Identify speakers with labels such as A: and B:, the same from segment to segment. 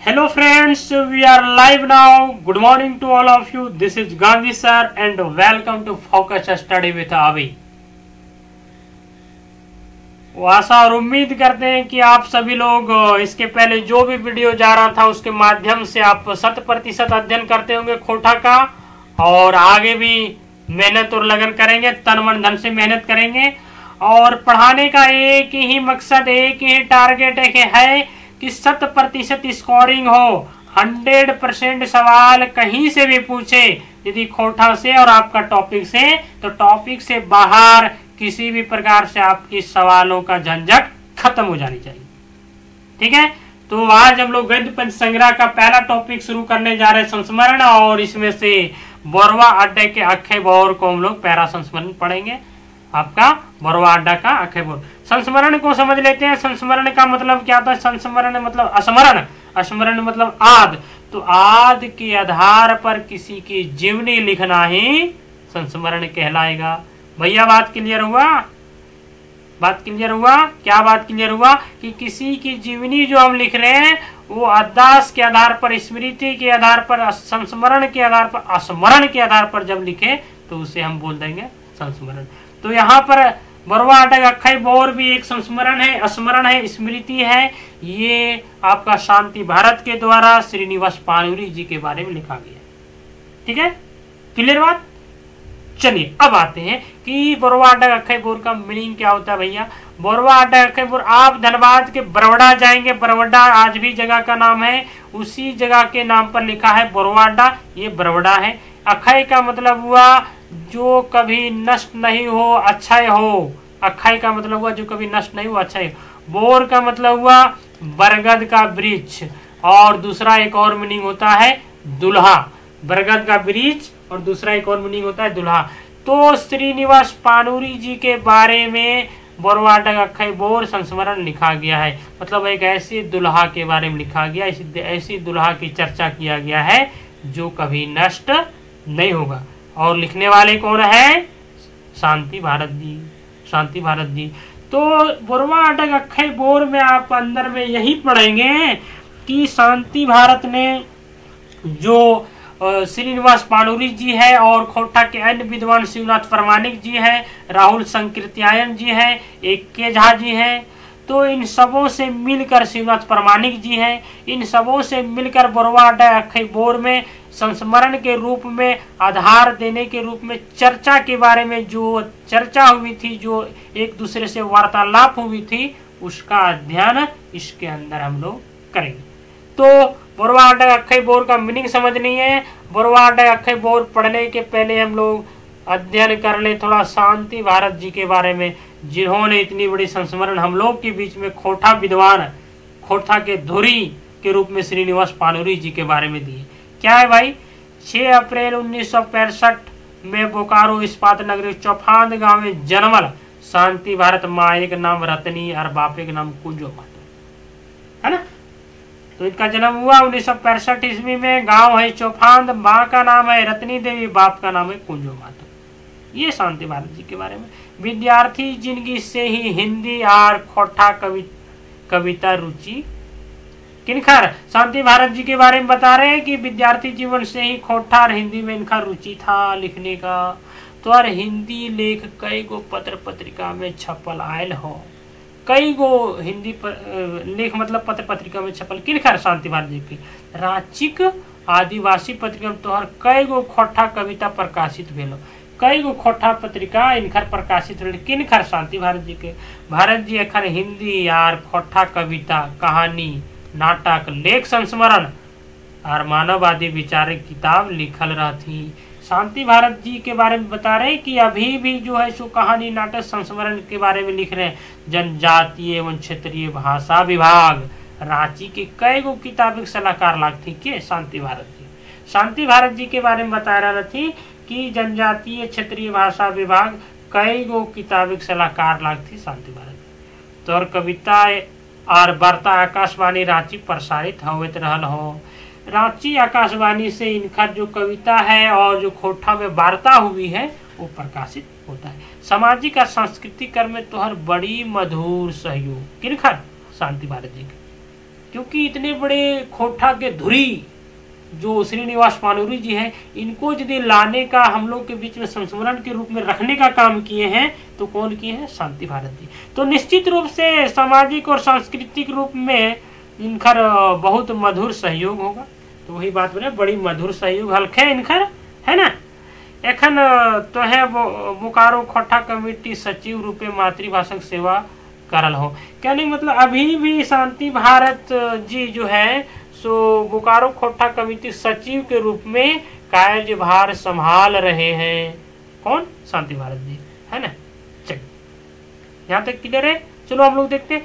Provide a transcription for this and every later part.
A: Hello friends, we are live now. Good morning to all of you. This is Gandhi sir and welcome to Focus Study with Avi. आशा और उम्मीद करते हैं कि आप सभी लोग इसके पहले जो भी वीडियो जा रहा था उसके माध्यम से आप शत प्रतिशत अध्ययन करते होंगे खोटा का और आगे भी मेहनत और लगन करेंगे तन मन धन से मेहनत करेंगे और पढ़ाने का एक ही मकसद एक ही टारगेट है कि शत प्रतिशत स्कोरिंग हो। हंड्रेड परसेंट सवाल कहीं से भी पूछे, यदि खोटा से और आपका टॉपिक से तो टॉपिक से बाहर किसी भी प्रकार से आपकी सवालों का झंझट खत्म हो जानी चाहिए। ठीक है? तो आज हम लोग गद्य पंच संग्रह का पहला टॉपिक शुरू करने जा रहे हैं संस्मरण, और इसमें से बोरवा अड्डे के अखे बौर को हम लोग पैरा संस्मरण पढ़ेंगे। आपका बोरवा अड्डा का अखे बौर संस्मरण को समझ लेते हैं। संस्मरण का मतलब क्या होता है? संस्मरण मतलब स्मरण स्मरण मतलब आद। तो आद के आधार पर किसी की जीवनी लिखना ही संस्मरण कहलाएगा। भैया, बात क्लियर हुआ? बात क्लियर हुआ? क्या बात क्लियर हुआ? कि किसी की जीवनी जो हम लिख रहे हैं, वो अरदास के आधार पर, स्मृति के आधार पर, संस्मरण के आधार पर स्मरण के आधार पर जब लिखे तो उसे हम बोल देंगे संस्मरण। तो यहाँ पर बरवा अटक अक्षय बोर भी एक संस्मरण है स्मरण है, स्मृति है। ये आपका शांति भारत के द्वारा श्रीनिवास पानुरी जी के बारे में लिखा गया ठीक है? क्लियर बात? चलिए, अब आते हैं कि बोरवा अड्डा अक्षय बोर का मीनिंग क्या होता है भैया? बोरवा अड्डा अक्षय बोर आप धनबाद के बरवड़ा जाएँगे। बरवड़ा आज भी जगह का नाम है। उसी जगह के नाम पर लिखा है बोरवा अड्डा ये बरवड़ा है। अक्षय का मतलब हुआ जो कभी नष्ट नहीं हो अक्षय हो अक्षय का मतलब हुआ, जो कभी नष्ट नहीं हो अक्षय बोर का मतलब हुआ, बरगद का वृक्ष। और दूसरा एक और मीनिंग होता है, दुल्हा। बरगद का वृक्ष और दूसरा एक और मीनिंग होता है, दुल्हा। तो श्रीनिवास पानूरी जी के बारे में बोरवाटक अक्षय बोर संस्मरण लिखा गया है। मतलब एक ऐसी दुल्हा के बारे में लिखा गया ऐसी दुल्हा की चर्चा किया गया है, जो कभी नष्ट नहीं होगा। और लिखने वाले कौन है? शांति भारत जी, शांति भारत जी। तो बोरवा अटक अक्षय बोर में आप अंदर में यही पढ़ेंगे कि शांति भारत ने जो श्रीनिवास पाणुरी जी है और खोटा के अन्य विद्वान शिवनाथ परमाणिक जी है, राहुल संकीर्त्यायन जी है, एक के झा जी है तो इन सबों से मिलकर शिवनाथ प्रमाणिक जी हैं, इन सबों से मिलकर बोरवा अड्डा अक्षय बोर में संस्मरण के रूप में, आधार देने के रूप में, चर्चा के बारे में जो चर्चा हुई थी, जो एक दूसरे से वार्तालाप हुई थी, उसका अध्ययन इसके अंदर हम लोग करेंगे। तो बोरवा अड्डा अक्षय बोर का मीनिंग समझनी है। बोरवा अड्डा अक्षय बोर पढ़ने के पहले हम लोग अध्ययन कर ले थोड़ा शांति भारत जी के बारे में, जिन्होंने इतनी बड़ी संस्मरण हम लोग के बीच में खोटा विद्वान खोटा के धुरी के रूप में श्रीनिवास पानूरी जी के बारे में दिए क्या है भाई? 6 अप्रैल उन्नीस में बोकारो इस्पात नगरी चौफांद गाँव में जन्मल। शांति भारत माँ के नाम रतनी और बापे के नाम कुंजो माता। है ना? तो इनका जन्म हुआ उन्नीस ईस्वी में। गाँव है चौफांद, माँ का नाम है रत्नी देवी, बाप का नाम है कुंजो माता। ये शांति भारत जी के बारे में। विद्यार्थी ज़िंदगी से ही हिंदी और खोटा कवि कविता रुचि किनखर? शांति भारत जी के बारे में बता रहे हैं कि विद्यार्थी जीवन से ही खोटा और हिंदी में इनका रुचि था लिखने का। तो और हिंदी लेख कई गो पत्र पत्रिका में छपल आयल हो। कई गो हिंदी पर, लेख मतलब पत्र पत्रिका में छपल। किनखर शांति भारत जी की? रांचिक आदिवासी पत्रिका में तोहर कई गो खोटा कविता प्रकाशित भेलो। कई गो खोटा पत्रिका इनखर प्रकाशित रहे किनखर शांति भारत जी के? भारत जी अखर हिंदी यार खोटा कविता कहानी नाटक, लेख, संस्मरण और मानववादी विचार किताब लिखल रहती। शांति भारत जी के बारे में बता रहे कि अभी भी जो है सो कहानी, नाटक, संस्मरण के बारे में लिख रहे हैं। जनजातीय एवं क्षेत्रीय भाषा विभाग, रांची के कई गो किताबी सलाहकार लागती के शांति भारत जी। शांति भारत जी के बारे में बता रहा थी कि जनजातीय क्षेत्रीय भाषा विभाग कई गो किताबिक सलाहकार लागती शांति भारत जी। तो और कविता और वार्ता आकाशवाणी रांची प्रसारित होत रहल हो। रांची आकाशवाणी से इनका जो कविता है और जो खोठा में वार्ता हुई है, वो प्रकाशित होता है। सामाजिक और सांस्कृतिक कर्म में तोहर बड़ी मधुर सहयोग। किनखर? शांति भारत जी क्योंकि इतने बड़े खोठा के धुरी जो श्रीनिवास पानुरी जी है, इनको यदि लाने का हम लोग के बीच में संस्मरण के रूप में रखने का काम किए हैं तो कौन किए हैं? शांति भारत जी। तो निश्चित रूप से सामाजिक और सांस्कृतिक रूप में इनकर बहुत मधुर सहयोग होगा। तो वही बात बोले बड़ी मधुर सहयोग, हल्के इनकर है ना? एखन तो है बोकारो खोठा कमेटी सचिव रूपे मातृभाषा सेवा करल हो। कहने मतलब अभी भी शांति भारत जी जो है सो बोकारो खोठा कमेटी सचिव के रूप में कार्यभार संभाल रहे हैं। कौन? शांति भारत जी, है ना? चलिए। यहाँ तक क्लियर है? चलो हम लोग देखते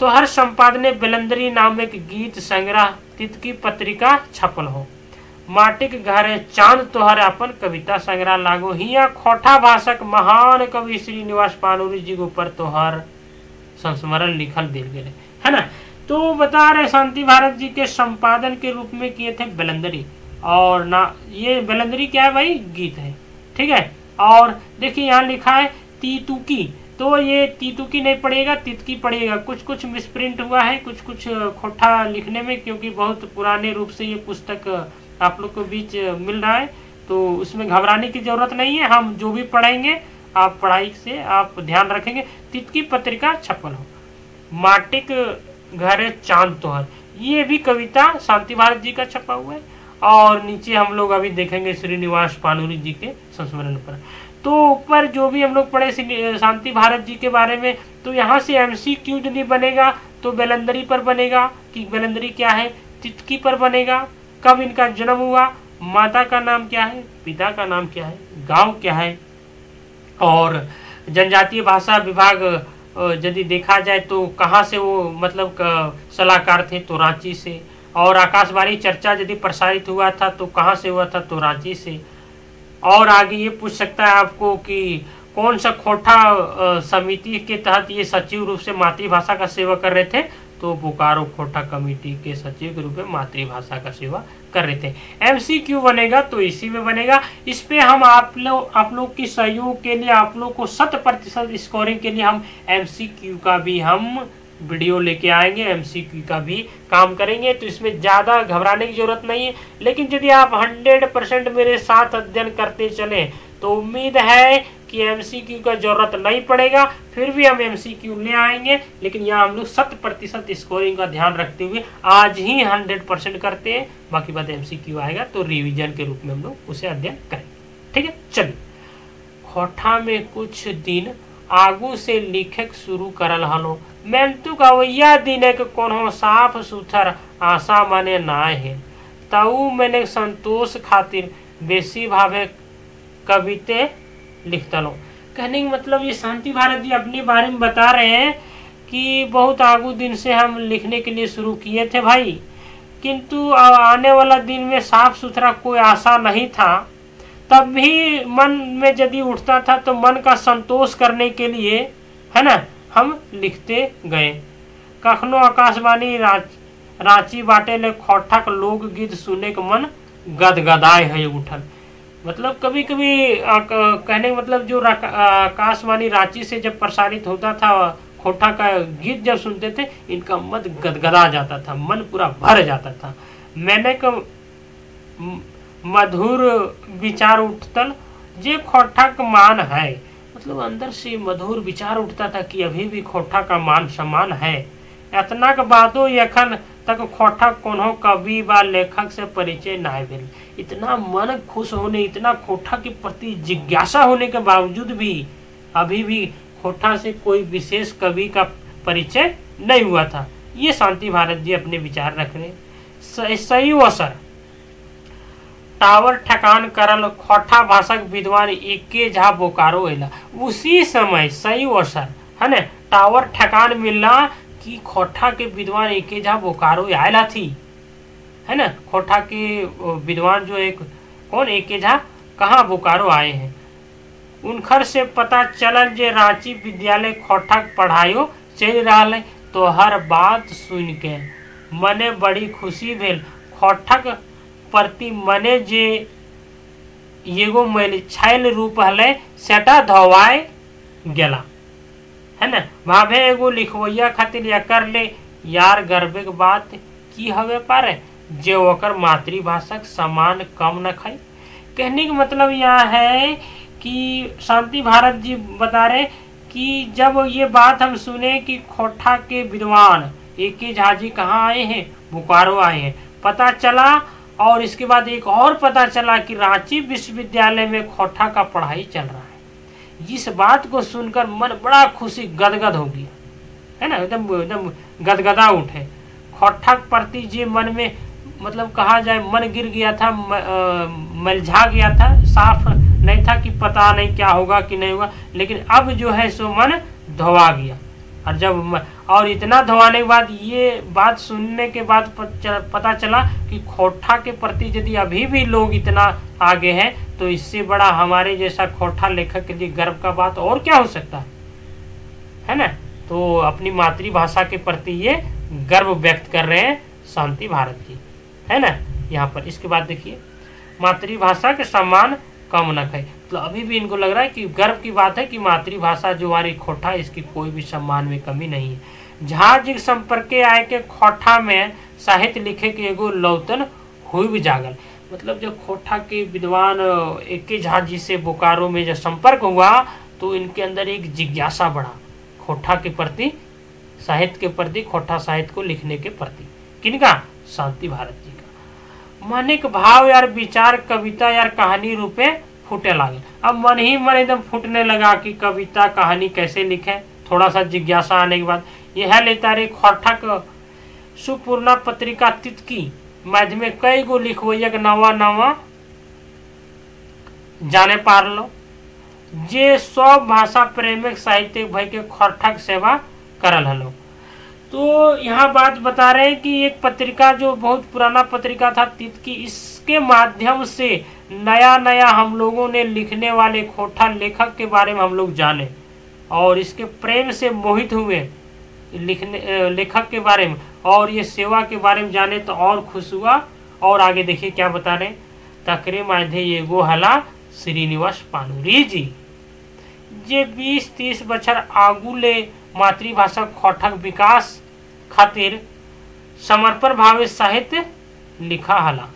A: तो हर संपादने बेलंदरी नाम एक गीत संग्रह तित की पत्रिका छपल हो। माटिक घरे चाँद तोहर अपन कविता संग्रह लागो। हिया खोठा भाषक महान कवि श्रीनिवास पानुरी जी के ऊपर तोहर संस्मरण लिखल दिल गए है ना? तो बता रहे शांति भारत जी के संपादन के रूप में किए थे बेलंदरी। और ना, ये बेलंदरी क्या है भाई? गीत है। ठीक है? और देखिए यहाँ लिखा है, तीतुकी। तो ये तीतुकी नहीं पड़ेगा तितकी पड़ेगा कुछ कुछ मिसप्रिंट हुआ है कुछ कुछ खोटा लिखने में, क्योंकि बहुत पुराने रूप से ये पुस्तक आप लोग के बीच मिल रहा है। तो उसमें घबराने की ज़रूरत नहीं है। हम जो भी पढ़ेंगे, आप पढ़ाई से आप ध्यान रखेंगे। तितकी पत्रिका छपल हो। माटिक घर है, चाँद तोहर। ये भी कविता शांति भारत जी का छपा हुआ है। और नीचे हम लोग अभी देखेंगे श्रीनिवास पानुरी जी के संस्मरण पर। तो ऊपर जो भी हम लोग पढ़े शांति भारत जी के बारे में तो यहाँ से एमसी क्यू यदि बनेगा तो बेलंदरी पर बनेगा, कि बेलंदरी क्या है, तितकी पर बनेगा, कब इनका जन्म हुआ, माता का नाम क्या है, पिता का नाम क्या है, गाँव क्या है, और जनजातीय भाषा विभाग यदि देखा जाए तो कहाँ से वो मतलब सलाहकार थे? तो रांची से। और आकाशवाणी चर्चा यदि प्रसारित हुआ था तो कहाँ से हुआ था? तो रांची से। और आगे ये पूछ सकता है आपको कि कौन सा खोटा समिति के तहत ये सचिव रूप से मातृभाषा का सेवा कर रहे थे? तो बोकारो खोटा कमेटी के सचिव के रूप में मातृभाषा का सेवा कर रहे थे। एमसीक्यू बनेगा तो इसी में बनेगा। इस पे हम आप लोग आप लोग की सहयोग के लिए, आप लोग को शत प्रतिशत स्कोरिंग के लिए हम एमसीक्यू का भी हम वीडियो लेके आएँगे एमसीक्यू का भी काम करेंगे। तो इसमें ज़्यादा घबराने की ज़रूरत नहीं है। लेकिन यदि आप 100 परसेंट मेरे साथ अध्ययन करते चले तो उम्मीद है कि एमसीक्यू का ज़रूरत नहीं पड़ेगा, फिर भी हम एमसीक्यू ले आएँगे। लेकिन यहाँ हम लोग शत प्रतिशत स्कोरिंग का ध्यान रखते हुए आज ही हंड्रेड परसेंट करते हैं। बाकी बात एमसीक्यू आएगा तो रिविजन के रूप में हम लोग उसे अध्ययन करेंगे। ठीक है? चलिए। खोठा में कुछ दिन आगू से लिखे शुरू करल हलो। मेंतु का वैया दिन एक कोनो साफ़ सुथर आशा माने ना है। तऊ मैंने संतोष खातिर बेसी भावे कविते लिखता लो। कहने का मतलब ये शांति भारत जी अपने बारे में बता रहे हैं कि बहुत आगू दिन से हम लिखने के लिए शुरू किए थे भाई। किंतु आने वाला दिन में साफ़ सुथरा कोई आशा नहीं था। तब भी मन में यदि उठता था तो मन का संतोष करने के लिए, है ना, हम लिखते गए। कखनो आकाशवाणी रांची बाटे ले खोठक लोकगीत सुने का मन गदगदाए है उठल। मतलब कभी कभी आ, कहने मतलब जो आकाशवाणी रांची से जब प्रसारित होता था खोटा का गीत जब सुनते थे इनका मन गदगदा जाता था मन पूरा भर जाता था। मैंने को मधुर विचार उठतल जे खोटा का मान है। मतलब अंदर से मधुर विचार उठता था कि अभी भी खोटा का मान सम्मान है। इतना के बादो यखन तक खोठा कोनो कवि व लेखक से परिचय ना भेल। इतना मन खुश होने, इतना खोठा के प्रति जिज्ञासा होने के बावजूद भी, अभी भी खोठा से कोई विशेष कवि का परिचय नहीं हुआ था। ये शांति भारत जी अपने विचार रख रहे सही अवसर टावर ठकान करल खोठा भाषक विद्वान इक्के झा बोकारो एला। उसी समय, सही अवसर है ना? टावर ठकान मिलना कि खोठा के विद्वान एके झा बोकारो आयला थी। है ना? खोठा के विद्वान जो एक, कौन एके झा कहाँ बोकारो आए हैं? उनखर से पता चलल जे रांची विद्यालय खोठक पढ़ायो चल रहा है तो हर बात सुन के मने बड़ी खुशी भेल। खोठक प्रति मने जे एगो मैल छैल रूप हले सेटा धोवाए गेला। है ना? भाभे एगो लिखवैया खातिर या कर ले। यार गर्वे के बात की हवे पर? जे ओकर मातृभाषा समान कम न खाई कहने का मतलब यहाँ है कि शांति भारत जी बता रहे कि जब ये बात हम सुने कि खोठा के विद्वान एक के झाजी कहाँ आए हैं? बोकारो आए हैं। पता चला और इसके बाद एक और पता चला कि रांची विश्वविद्यालय में खोठा का पढ़ाई चल रहा है। इस बात को सुनकर मन बड़ा खुशी गदगद हो गया है ना? एकदम एकदम गदगदा उठे। खोठा प्रति जी मन में मतलब कहा जाए, मन गिर गया था मलझा गया था। साफ़ नहीं था कि पता नहीं क्या होगा कि नहीं होगा, लेकिन अब जो है सो मन धोवा गया। और जब और इतना धोवाने के बाद ये बात सुनने के बाद पता चला कि खोठा के प्रति यदि अभी भी लोग इतना आगे हैं तो इससे बड़ा हमारे जैसा खोठा लेखक के लिए गर्व का बात और क्या हो सकता है? है ना? तो अपनी मातृभाषा के प्रति ये गर्व व्यक्त कर रहे हैं शांति भारत जी है ना? यहाँ पर इसके बाद देखिए, मातृभाषा के सम्मान कम न खाए तो अभी भी इनको लग रहा है कि गर्व की बात है कि मातृभाषा जो हमारी खोठा, इसकी कोई भी सम्मान में कमी नहीं है। जहाज़ संपर्क आए के खोठा में साहित्य लिखे के एगो लौतन हुई भी जागल। मतलब जब खोठा के विद्वान एक झा जी से बोकारो में जब संपर्क हुआ तो इनके अंदर एक जिज्ञासा बढ़ा, खोठा के प्रति, साहित्य के प्रति, खोठा साहित्य को लिखने के प्रति। किनका शांति भारत जी का। मन एक भाव यार, विचार, कविता यार, कहानी रूपे फूटे लगे अब मन ही मन एकदम फूटने लगा कि कविता, कहानी कैसे लिखे? थोड़ा सा जिज्ञासा आने के बाद, यह लेता रे खोठा सुपूर्णा पत्रिका तितकी माध्यम कई गो लिखवैया नवा नवा जाने पार लो जे सब भाषा प्रेमिक साहित्य भाई के खरठक सेवा करल हलो। तो यहाँ बात बता रहे हैं कि एक पत्रिका जो बहुत पुराना पत्रिका था तित की, इसके माध्यम से नया नया हम लोगों ने लिखने वाले खोटा लेखक के बारे में हम लोग जाने। और इसके प्रेम से मोहित हुए लिखने लेखक के बारे में। और ये सेवा के बारे में जाने तो और खुश हुआ। और आगे देखिए क्या बता रहे तकरे माधे ये गो हला श्रीनिवास पानुरी जी। जे 20-30 बछर आगू ले मातृभाषा खोठक विकास खातिर समर्पण भावे साहित्य लिखा हला।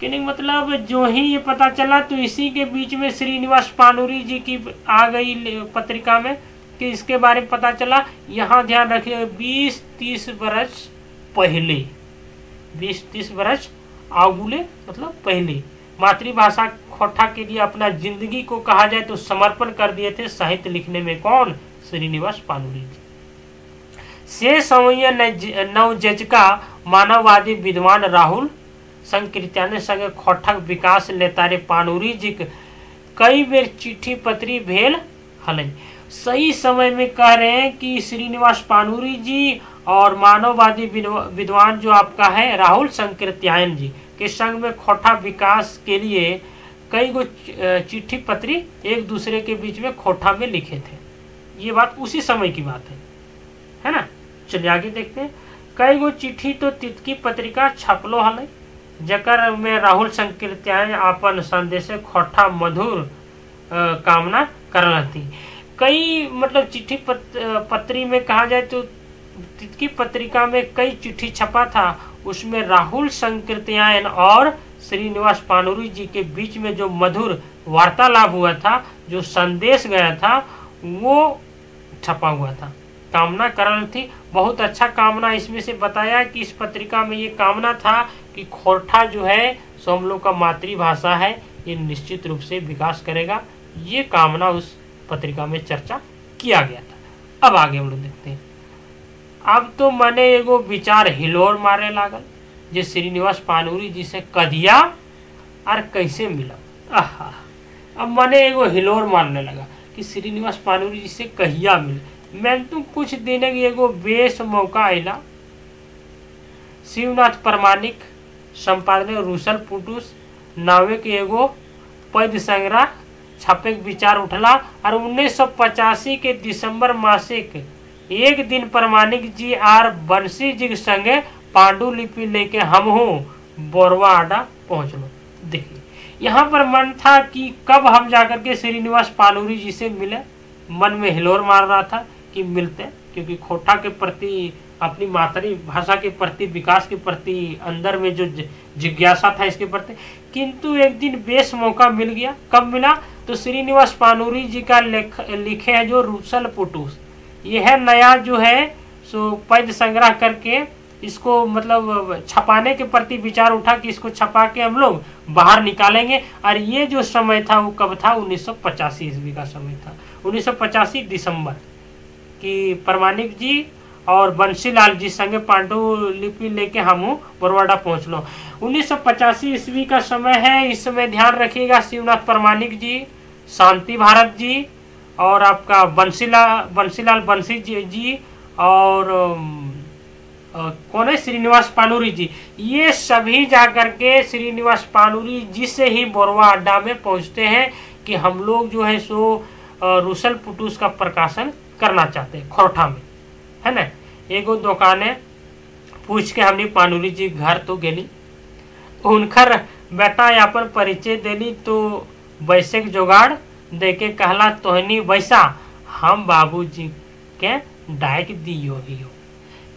A: कि मतलब जो ही ये पता चला तो इसी के बीच में श्रीनिवास पानुरी जी की आ गई पत्रिका में, कि इसके बारे में पता चला। यहाँ ध्यान रखिए, बीस तीस बरस पहले, बीस तीस बरस आगुले मतलब पहले, मातृभाषा खोठा के लिए अपना ज़िंदगी को कहा जाए तो समर्पण कर दिए थे साहित्य लिखने में कौन? श्रीनिवास पानुरी जी। से समय नवजका मानववादी विद्वान राहुल संकीर्त्यान संग खोठक विकास लेतारे पानुरी जी कई बेर चिट्ठी पत्री भेल हल सही समय में कह रहे हैं कि श्रीनिवास पानुरी जी और मानववादी विद्वान जो आपका है, राहुल संकीर्त्यायन जी, के संग में खोठा विकास के लिए कई गो चिट्ठी पत्री एक दूसरे के बीच में खोठा में लिखे थे। ये बात उसी समय की बात है। है ना? चलिए आगे देखते हैं। कई गो चिट्ठी तो तितकी पत्रिका छपलो हल जकर में राहुल संकीर्त्यान अपन संदेश खोठा मधुर कामना कर थी कई मतलब चिट्ठी पत, पत्री में कहा जाए तो तितकी पत्रिका में कई चिट्ठी छपा था। उसमें राहुल संकीर्त्यायन और श्रीनिवास पानुरी जी के बीच में जो मधुर वार्तालाप हुआ था जो संदेश गया था वो छपा हुआ था। कामना करण थी। बहुत अच्छा कामना इसमें से बताया कि इस पत्रिका में ये कामना था कि खोरठा जो है, सो हम लोग का मातृभाषा है, ये निश्चित रूप से विकास करेगा। ये कामना उस पत्रिका में चर्चा किया गया था। अब आगे हम लोग देखते हैं। अब तो मने एगो विचार हिलोर मारे लागल, जे श्रीनिवास पानूरी जी से कदिया और कैसे मिला आहा, अब मने एगो हिलोर मारने लगा कि श्रीनिवास पानूरी जी से कहिया मिले। मैं तो कुछ दिन एगो बेस मौका आयला शिवनाथ प्रमाणिक संपादन रूसल पुटुस नावे के एगो पद संग्रह छापे के विचार उठला और उन्नीस के दिसंबर मासिक एक दिन प्रमाणिक जी आर बंसी जी के संगे पांडुलिपि लेके हम हूँ, बोरवा आडा पहुँच लो देखिए, यहाँ पर मन था कि कब हम जाकर के श्रीनिवास पालूरी जी से मिले। मन में हिलोर मार रहा था। कि मिलते हैं, क्योंकि खोटा के प्रति, अपनी मातृभाषा के प्रति, विकास के प्रति, अंदर में जो जिज्ञासा था इसके प्रति। किंतु एक दिन बेस मौका मिल गया, कब मिला? तो श्रीनिवास पानूरी जी का लेख, लिखे है जो रूसल पुटूस यह नया जो है, सो पद संग्रह करके इसको मतलब छपाने के प्रति विचार उठा कि इसको छपा के हम लोग बाहर निकालेंगे। और ये जो समय था, वो कब था? उन्नीस ईस्वी का समय था। उन्नीस सौ पचासी दिसंबर। कि परमाणिक जी और बंशीलाल जी संगे पांडु लिपि लेके हम बरवाडा पहुँच लो। उन्नीस सौ पचासी ईस्वी का समय है इस समय ध्यान रखिएगा शिवनाथ परमाणिक जी शांति भारत जी और आपका बंशीलाल बंशीलाल बंसी जी, जी और कौन है? श्रीनिवास पानूरी जी। ये सभी जाकर के श्रीनिवास पानूरी जी से ही बोरवा अड्डा में पहुँचते हैं कि हम लोग जो है सो रुसल पुटूस का प्रकाशन करना चाहते हैं, खोरठा में। है ना? एगो दुकाने पूछ के हमने पानूरी जी घर तो गेली। उनकर बेटा अपन परिचय देली तो वैसे जोगाड़ दे के कहला, तोहनी वैसा, हम बाबूजी के डायक दियो हियो।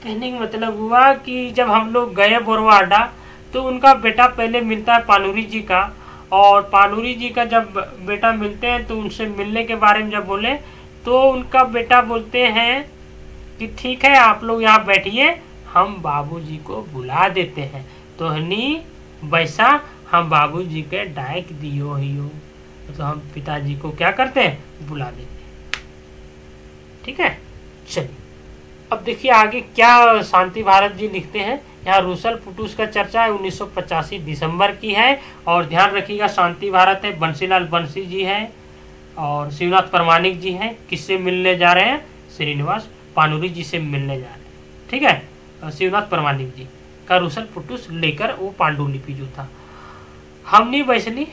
A: कहने का मतलब हुआ कि जब हम लोग गए बोरवा अड्डा तो उनका बेटा पहले मिलता है पानूरी जी का, और पानूरी जी का जब बेटा मिलते हैं तो उनसे मिलने के बारे में जब बोले तो उनका बेटा बोलते हैं कि ठीक है, आप लोग यहाँ बैठिए, हम बाबूजी को बुला देते हैं। तो हनी, वैसा हम बाबूजी के डायक दियो हियो। तो हम पिताजी को क्या करते हैं? बुला देते हैं। ठीक है? चलिए। अब देखिए आगे क्या शांति भारत जी लिखते हैं। यहाँ रूसल फुटूस का चर्चा है, उन्नीस सौ पचासी दिसंबर की है। और ध्यान रखिएगा, शांति भारत है बंसीलाल बंसी जी है। और शिवनाथ प्रमाणिक जी हैं, किससे मिलने जा रहे हैं? श्रीनिवास पानूरी जी से मिलने जा रहे हैं। ठीक है? शिवनाथ प्रमाणिक जी का रूसल फुटूस लेकर वो पांडुलिपि जो था। हमने वैसली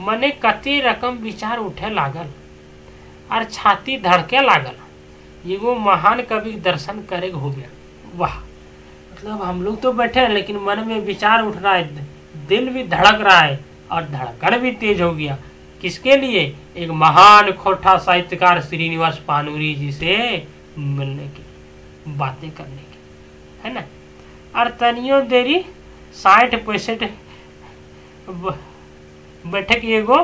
A: मने कति रकम विचार उठे लागल और छाती धड़के लागल। ये वो महान कवि दर्शन करे हो गया। वाह! मतलब हम लोग तो बैठे हैं, लेकिन मन में विचार उठ रहा है। दिल भी धड़क रहा है और धड़कन भी तेज हो गया। किसके लिए? एक महान खोटा साहित्यकार श्रीनिवास पानूरी जी से मिलने की, बातें करने की, है ना? और तनियो देरी, साठ पैंसठ बैठक एगो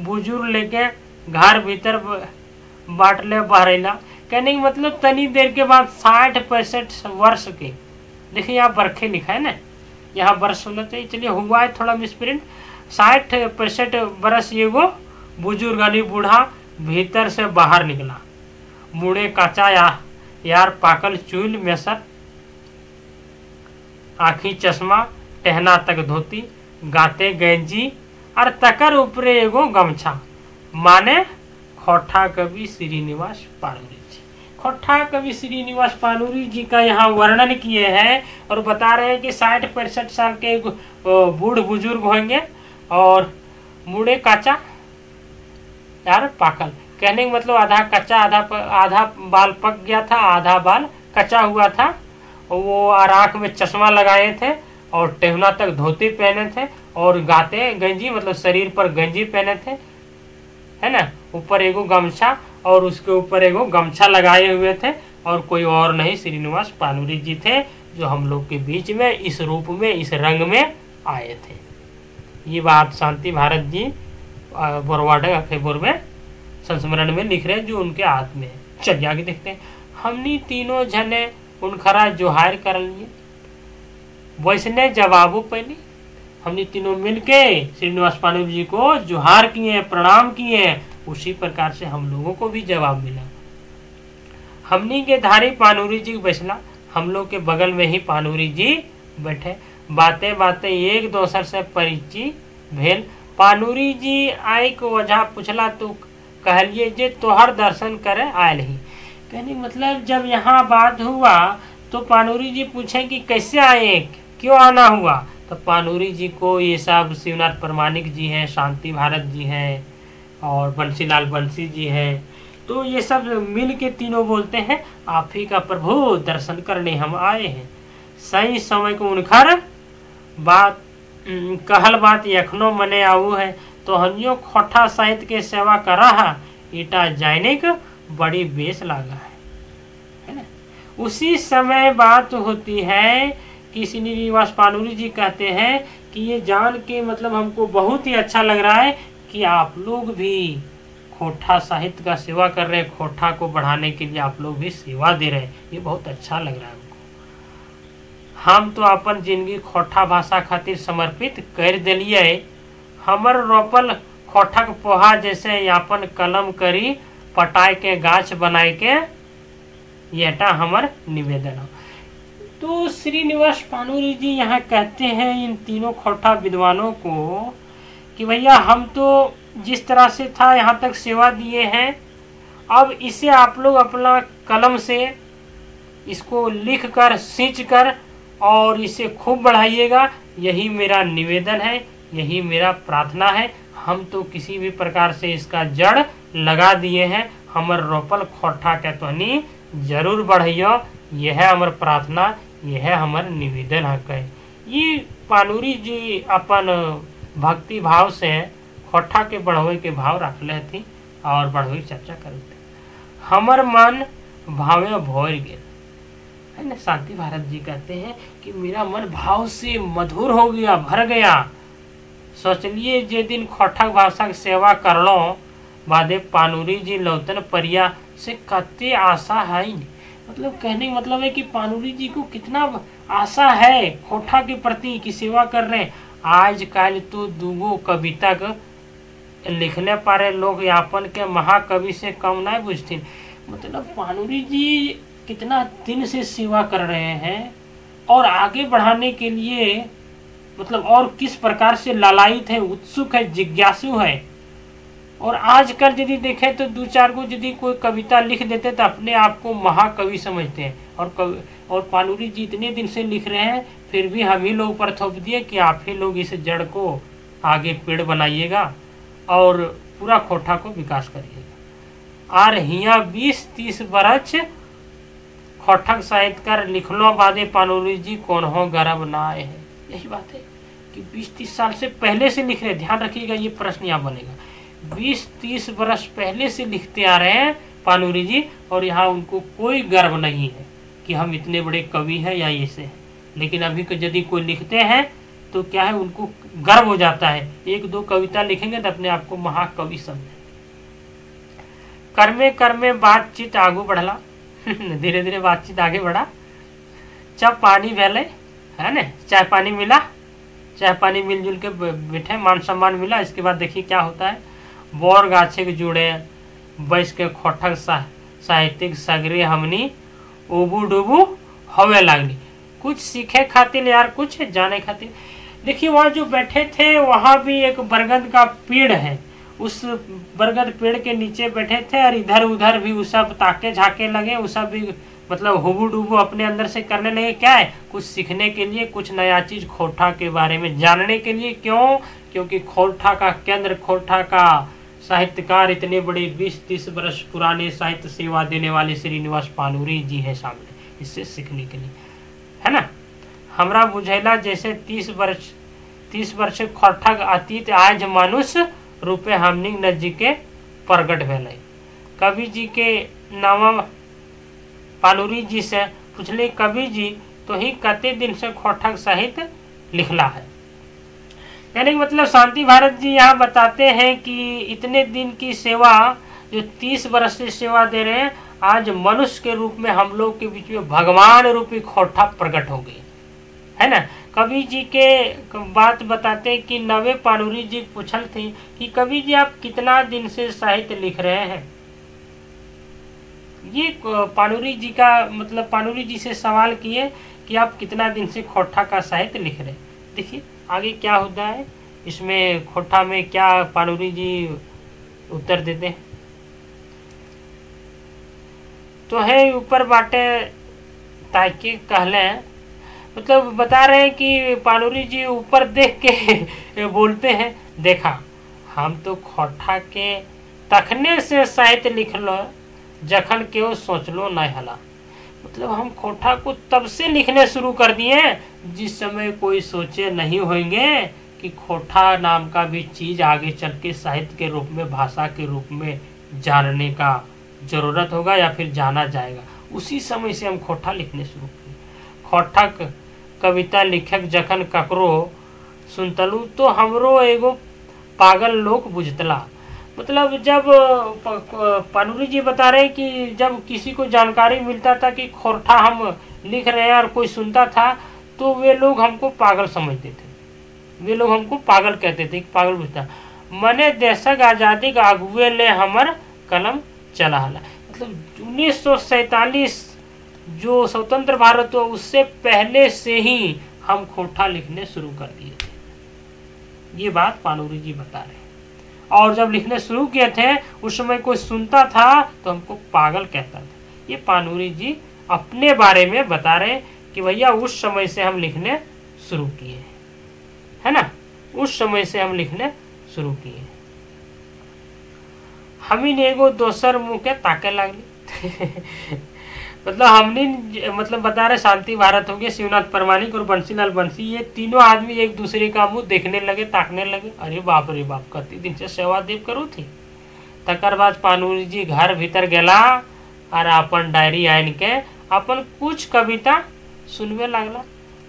A: बुज़ुर्ग लेके घर भीतर बाटले बहरेला। कहने की मतलब तनी देर के बाद साठ पैंसठ वर्ष के। देखिए, यहाँ बरखे लिखा है ना? यहाँ वर्ष होना चाहिए। चलिए, हुआ है थोड़ा मिसप्रिंट साठ पैंसठ बरस एगो बुज़ुर्ग अली बूढ़ा भीतर से बाहर निकला। मुड़े काचा या यार पाकल चूल में सर आखी चश्मा, टहना तक धोती, गाते गंजी, और तकर ऊपरे एगो गमछा। माने खोठा कवि श्रीनिवास पानूरी जी। खोठा कवि श्रीनिवास पानूरी जी का यहाँ वर्णन किए हैं और बता रहे हैं कि साठ पैंसठ साल के बूढ़ बुज़ुर्ग होंगे। और मुड़े काचा? यार पाकल कहने का मतलब आधा कच्चा, आधा आधा बाल पक गया था, आधा बाल कच्चा हुआ था। वो और आँख में चश्मा लगाए थे और टेहना तक धोती पहने थे और गाते गंजी मतलब शरीर पर गंजी पहने थे। है ना? ऊपर एगो गमछा और उसके ऊपर एगो गमछा लगाए हुए थे और कोई और नहीं, श्रीनिवास पानूरी जी थे जो हम लोग के बीच में, इस रूप में, इस रंग में आए थे। ये बात शांति भारत जी बोरवाडा अखेपुर में, संस्मरण में लिख रहे हैं जो उनके हाथ में है। चलिए आगे देखते हैं। हमने तीनों जने उनखरा जोहार कर लिए। वैसने जवाबो पहले। हमने तीनों मिलके श्रीनिवास पांडे जी को जोहार किए, प्रणाम किए। उसी प्रकार से हम लोगों को भी जवाब मिला। हमनी के धारी पानूरी जी बैठला हम लोग के बगल में ही पानूरी जी बैठे। बातें बातें एक दोसर से परिचित भेल। पानूरी जी आई को वजह पूछला तो कहलिए जे तोहर दर्शन करे आयल ही कहने मतलब जब यहाँ बात हुआ तो पानूरी जी पूछे कि कैसे आए, क्यों आना हुआ? तो पानूरी जी को ये सब शिवनाथ प्रमाणिक जी हैं, शांति भारत जी हैं और बंसीलाल बंसी जी हैं। तो ये सब मिल के तीनों बोलते हैं, आप ही का प्रभु, दर्शन करने हम आए हैं। सही समय को उनखर बात कहल बात यखनो मने आऊ है। तो हनियो खोठा साहित्य के सेवा करा है, ईटा जाने का बड़ी बेस लागा है। उसी समय बात होती है कि श्रीनिवास पानूरी जी कहते हैं कि ये जान के मतलब हमको बहुत ही अच्छा लग रहा है कि आप लोग भी खोठा साहित्य का सेवा कर रहे हैं खोठा को बढ़ाने के लिए आप लोग भी सेवा दे रहे हैं। ये बहुत अच्छा लग रहा है हम तो अपन ज़िंदगी खोठा भाषा खातिर समर्पित कर दिलिए हमर रोपल खोठक पोहा जैसे यापन कलम करी पटाए के, गाछ बनाए के येटा हमर निवेदन। हो तो श्रीनिवास पानूरी जी यहाँ कहते हैं इन तीनों खोठा विद्वानों को कि भैया हम तो जिस तरह से था यहाँ तक सेवा दिए हैं, अब इसे आप लोग अपना कलम से इसको लिख कर सींच कर और इसे खूब बढ़ाइएगा। यही मेरा निवेदन है, यही मेरा प्रार्थना है। हम तो किसी भी प्रकार से इसका जड़ लगा दिए हैं। हमर रोपल खोठा के तोहनी ज़रूर बढ़ियो यह हमर प्रार्थना, यह हमर निवेदन हक है। ये पानूरी जी अपन भक्ति भाव से खोठा के बढ़वे के भाव रखले थी और बढ़वे चर्चा करते। हमर मन भावे भोर गेल। है ना शांति भारत जी कहते हैं कि मेरा मन भाव से मधुर हो गया, भर गया। सोचलिए जे दिन खोठक भाषा की सेवा करलो, बादे पानूरी जी लौतन परिया से कते आशा है मतलब कहने का मतलब है कि पानूरी जी को कितना आशा है खोठा के प्रति की सेवा कर रहे आज कल तो दूगो कविता लिखने पारे लोग यापन के महाकवि से कम नहीं बुझते। मतलब पानूरी जी कितना दिन से सेवा कर रहे हैं और आगे बढ़ाने के लिए मतलब और किस प्रकार से लालायित है, उत्सुक है, जिज्ञासु है। और आजकल यदि देखें तो दो चार को यदि कोई कविता लिख देते तो अपने आप को महाकवि समझते हैं। और कवि, और पानूरी जी इतने दिन से लिख रहे हैं, फिर भी हम ही लोग पर थोप दिए कि आप ही लोग इस जड़ को आगे पेड़ बनाइएगा और पूरा खोठा को विकास करिएगा। आर हिया बीस तीस बरस खोठक साहित्यकार लिखलो बादे पानूरी जी, कौन हो गर्व ना आए हैं? यही बात है कि बीस तीस साल से पहले से लिख रहे ध्यान रखिएगा, ये प्रश्न यहाँ बनेगा। बीस तीस वर्ष पहले से लिखते आ रहे हैं पानूरी जी, और यहाँ उनको कोई गर्व नहीं है कि हम इतने बड़े कवि हैं या ऐसे हैं लेकिन अभी को यदि कोई लिखते हैं तो क्या है, उनको गर्व हो जाता है। एक दो कविता लिखेंगे तो अपने आप को महाकवि समझे कर्मे कर्मे बातचीत आगू बढ़ला। धीरे धीरे बातचीत आगे बढ़ा। जब पानी भले है ना? चाय पानी मिला, चाय पानी मिलजुल के बैठे, मान सम्मान मिला। इसके बाद देखिए क्या होता है। बोर गाछे के जुड़े, बैस के खोठक साहित्यिक सगरी हमनी उबू डूबू हवे लागली। कुछ सीखे खातिर यार, कुछ जाने खातिर। देखिए, वहाँ जो बैठे थे, वहाँ भी एक बरगद का पेड़ है। उस बरगद पेड़ के नीचे बैठे थे और इधर उधर भी वो सब ताके झाके लगे वो सब भी मतलब हुबू डूबू अपने अंदर से करने लगे, क्या है? कुछ सीखने के लिए, कुछ नया चीज़ खोठा के बारे में जानने के लिए? क्यों? क्योंकि खोठा का केंद्र, खोठा का साहित्यकार इतने बड़े बीस तीस वर्ष पुराने साहित्य सेवा देने वाले श्रीनिवास पानूरी जी है सामने, इससे सीखने के लिए। है ना? हमरा बुझेला जैसे तीस वर्ष तीस वर्ष खोठक अतीत आज मनुष्य रूपे हमनी नजदीके प्रकट भेल। कवि जी के नाम पालूरी जी से पूछले, कवि जी तो ही कते दिन से खोठक साहित्य लिखला है? यानी मतलब शांति भारत जी यहाँ बताते हैं कि इतने दिन की सेवा, जो तीस वर्ष से सेवा दे रहे हैं, आज मनुष्य के रूप में हम लोग के बीच में भगवान रूपी खोठा प्रकट हो गई। है ना? कवि जी के बात बताते कि नवे पानूरी जी पूछल थे कि कवि जी, आप कितना दिन से साहित्य लिख रहे हैं? ये पानूरी जी का मतलब पानूरी जी से सवाल किए कि आप कितना दिन से खोठा का साहित्य लिख रहे देखिए, आगे क्या होता है, इसमें खोटा में क्या पानूरी जी उत्तर देते हैं? तो है, ऊपर बाटे ताकि कहले मतलब बता रहे हैं कि पानूरी जी ऊपर देख के बोलते हैं, देखा, हम तो खोठा के तखने से साहित्य लिख लो, जखन के सोच लो नहीं हला। मतलब हम खोठा को तब से लिखने शुरू कर दिए जिस समय कोई सोचे नहीं होंगे कि खोठा नाम का भी चीज़ आगे चल के साहित्य के रूप में, भाषा के रूप में जानने का ज़रूरत होगा या फिर जाना जाएगा। उसी समय से हम खोठा लिखने शुरू किए। खोठा कविता लिखक जखन ककरो सुनतलू तो हमरो एगो पागल लोग बुझतला। मतलब जब पानूरी जी बता रहे कि जब किसी को जानकारी मिलता था कि खोरठा हम लिख रहे हैं और कोई सुनता था तो वे लोग हमको पागल समझते थे। वे लोग हमको पागल कहते थे पागल बुझता। मने देशक आज़ादी का अगुए ले हमर कलम चला मतलब उन्नीस जो स्वतंत्र भारत हुआ, उससे पहले से ही हम खोठा लिखने शुरू कर दिए थे। ये बात पानूरी जी बता रहे हैं। और जब लिखने शुरू किए थे, उस समय कोई सुनता था तो हमको पागल कहता था। ये पानूरी जी अपने बारे में बता रहे कि भैया, उस समय से हम लिखने शुरू किए हैं। है ना? उस समय से हम लिखने शुरू किए हैं। हम ही एगो दोसर मुँह के ताके लगली मतलब हमने मतलब बता रहे शांति भारत हो गया, शिवनाथ परमाणिक और बंसीलाल बंसी, ये तीनों आदमी एक दूसरे का मुँह देखने लगे, ताकने लगे। अरे बाप रे बाप, कति दिन से सेवा देव करो थी। तकर बाद पानूरी जी घर भीतर गला और अपन डायरी आन के, अपन कुछ कविता सुनवे लगला।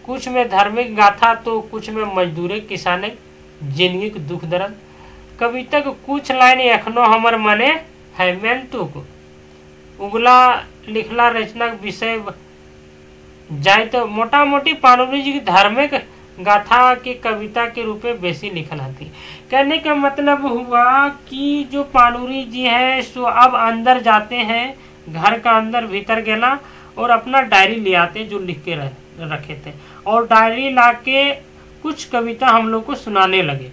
A: कुछ में धार्मिक गाथा तो कुछ में मजदूरे किसाने ज़िंदगी के दुख दर्द। कविता के कुछ लाइन एखनो हमर मने है मेंतुक उगला लिखला रचना विषय जाए तो मोटा मोटी पानुरी जी की धार्मिक गाथा की कविता के रूप में बेसी लिखल आती कहने का मतलब हुआ कि जो पानुरी जी है, सो अब अंदर जाते हैं, घर का अंदर भीतर गेला और अपना डायरी ले आते जो लिख के रखे थे। और डायरी ला के कुछ कविता हम लोग को सुनाने लगे।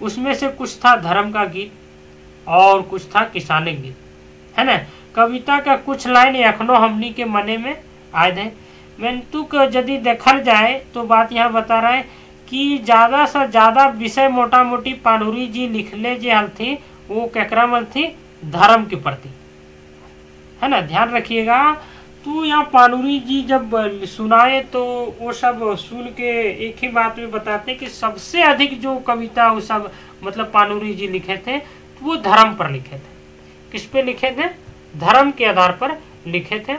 A: उसमें से कुछ था धर्म का गीत और कुछ था किसानी गीत। है ना? कविता का कुछ लाइन अखनो हमनी के मने में आए थे मेंतुक यदि देखल जाए तो बात यहाँ बता रहे कि ज़्यादा से ज़्यादा विषय मोटा मोटी पानुरी जी लिखले जे हल थी वो केकरा मल थी धर्म के प्रति। है ना? ध्यान रखिएगा तो यहाँ पानुरी जी जब सुनाए तो वो सब सुन के एक ही बात में बताते कि सबसे अधिक जो कविता वो सब मतलब पानुरी जी लिखे थे तो वो धर्म पर लिखे थे। किस पे लिखे थे? धर्म के आधार पर लिखे थे।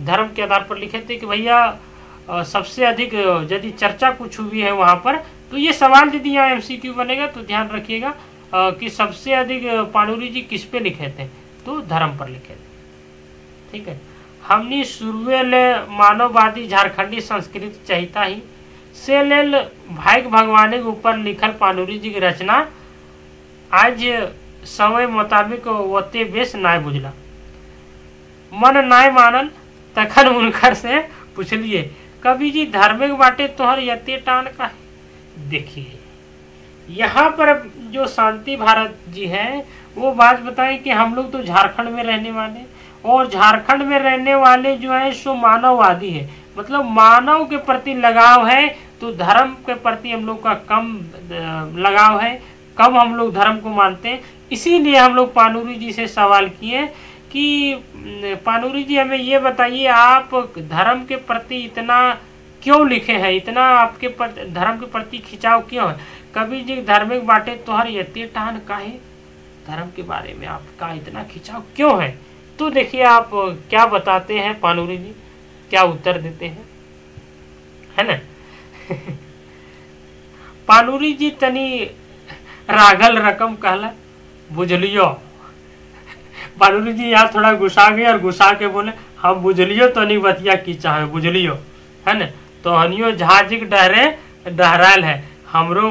A: धर्म के आधार पर लिखे थे कि भैया सबसे अधिक यदि चर्चा कुछ हुई है वहाँ पर तो ये सवाल यदि यहाँ एमसीक्यू बनेगा तो ध्यान रखिएगा कि सबसे अधिक पानुरी जी किस पे लिखे थे? तो धर्म पर लिखे थे। ठीक है? हमने शुरुए ले मानववादी झारखंडी संस्कृति चाहता ही। से लेल भाई भगवान के ऊपर लिखल पानुरी जी की रचना आज समय मुताबिक ओते बेस ना बुझला। मन नाय मानल तखन उनकर से पूछलिए, कवि जी, धार्मिक बाटे तोहर यते टान का देखिए, यहाँ पर जो शांति भारत जी है, वो बात बताए कि हम लोग तो झारखंड में रहने वाले और झारखंड में रहने वाले जो है, सो मानववादी है। मतलब मानव के प्रति लगाव है तो धर्म के प्रति हम लोग का कम लगाव है, कम हम लोग धर्म को मानते हैं। इसीलिए हम लोग पानूरी जी से सवाल किए कि पानूरी जी हमें ये बताइए, आप धर्म के प्रति इतना क्यों लिखे हैं? इतना आपके धर्म के प्रति खिंचाव क्यों है? कभी जी, धार्मिक बाटे तोहर यते टान का है धर्म के बारे में आपका इतना खिंचाव क्यों है? तो देखिए आप क्या बताते हैं पानूरी जी? क्या उत्तर देते हैं? है ना? पानूरी जी तनी रागल रकम कहला, बुझलियो। पानूरी जी, यहाँ थोड़ा गुस्सा गए और गुस्सा के बोले, हम बुझलियो तो नहीं बतिया की चाहे, बुझलियो, है न? तो हनियो जहाजिक डहरे डहराल है। हमरो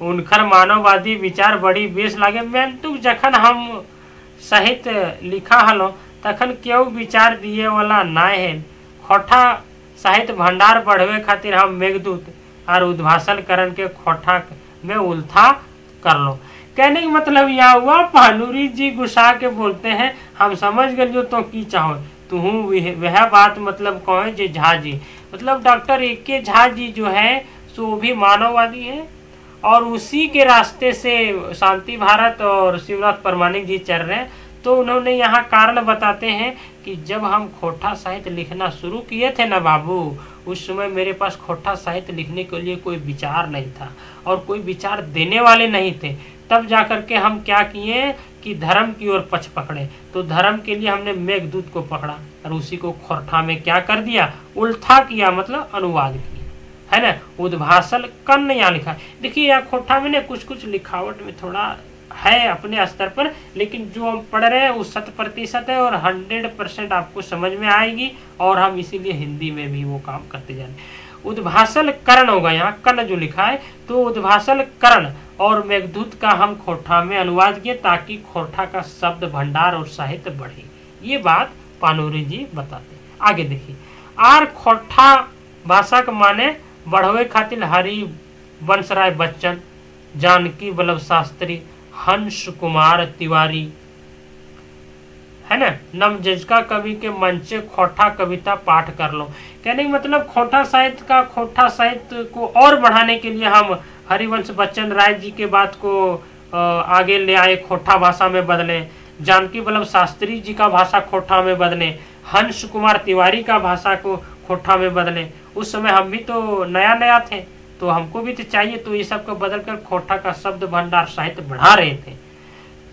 A: उनकर मानववादी विचार बड़ी बेस लागे। मैं तो जखन हम साहित्य लिखा हलो, तखन क्यों विचार दिए वाला ना है? खोठा साहित्य भंडार बढ़वे खातिर हम मेघदूत और उद्भाषण करण के खोठा में उल्था कर लो कहने का मतलब यह हुआ पानूरी जी गुस्सा के बोलते हैं, हम समझ गए जो तो की चाहो। तू वह बात मतलब कहे जे झा जी मतलब डॉक्टर ए के झा जी जो है, सो भी मानववादी है। और उसी के रास्ते से शांति भारत और शिवनाथ परमाणिक जी चल रहे हैं। तो उन्होंने यहाँ कारण बताते हैं कि जब हम खोटा साहित्य लिखना शुरू किए थे ना बाबू, उस समय मेरे पास खोटा साहित्य लिखने के लिए कोई विचार नहीं था और कोई विचार देने वाले नहीं थे। तब जा कर के हम क्या किए कि धर्म की ओर पछ पकड़े। तो धर्म के लिए हमने मेघदूत को पकड़ा और उसी को खोरठा में क्या कर दिया? उल्था किया मतलब अनुवाद किया। है ना? उद्भाषण कन्न यहाँ लिखा। देखिए, यहाँ खोठा में ना कुछ कुछ लिखावट में थोड़ा है अपने स्तर पर, लेकिन जो हम पढ़ रहे हैं वो शत प्रतिशत है और हंड्रेड परसेंट आपको समझ में आएगी और हम इसीलिए हिंदी में भी वो काम करते जा रहे उद्भाषण करण होगा यहाँ। कर्ण जो लिखा है तो उद्भाषण करण। और मेघदूत का हम खोठा में अनुवाद किए ताकि खोठा का शब्द भंडार और साहित्य बढ़े। ये बात पानूरी जी बताते आगे देखिए। आर खोठा भाषा का माने बढ़वे खातिर हरि वंशराय बच्चन, जानकी वल्लभ शास्त्री, हंस कुमार तिवारी। है ना? नवजजका कवि के मंचे खोटा कविता पाठ कर लो। कहने मतलब खोटा साहित्य का खोटा साहित्य को और बढ़ाने के लिए हम हरिवंश बच्चन राय जी के बात को आगे ले आए, खोठा भाषा में बदले। जानकी वल्लभ शास्त्री जी का भाषा खोठा में बदले। हंस कुमार तिवारी का भाषा को खोठा में बदले। उस समय हम भी तो नया नया थे तो हमको भी तो चाहिए तो ये सबको बदल कर खोठा का शब्द भंडार साहित्य बढ़ा रहे थे।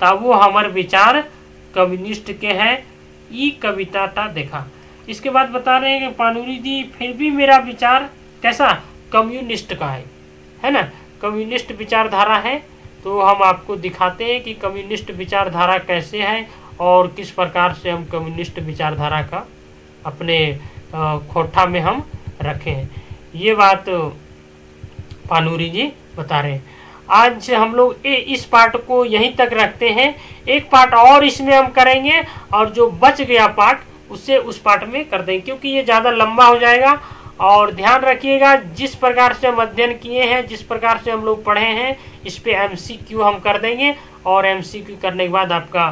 A: तब वो हमारे विचार कम्युनिस्ट के हैं, ई कविता था देखा। इसके बाद बता रहे हैं कि पानूरी जी, फिर भी मेरा विचार कैसा? कम्युनिस्ट का है। है ना? कम्युनिस्ट विचारधारा है तो हम आपको दिखाते हैं कि कम्युनिस्ट विचारधारा कैसे है और किस प्रकार से हम कम्युनिस्ट विचारधारा का अपने खोठा में हम रखे हैं। ये बात पानूरी जी बता रहे हैं। आज हम लोग इस पार्ट को यहीं तक रखते हैं। एक पार्ट और इसमें हम करेंगे और जो बच गया पार्ट उससे उस पार्ट में कर देंगे, क्योंकि ये ज़्यादा लंबा हो जाएगा। और ध्यान रखिएगा, जिस प्रकार से हम अध्ययन किए हैं, जिस प्रकार से हम लोग पढ़े हैं, इस पे एमसीक्यू हम कर देंगे और एमसीक्यू करने के बाद आपका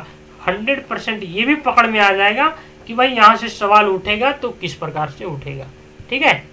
A: हंड्रेड परसेंट ये भी पकड़ में आ जाएगा कि भाई यहाँ से सवाल उठेगा तो किस प्रकार से उठेगा। ठीक है?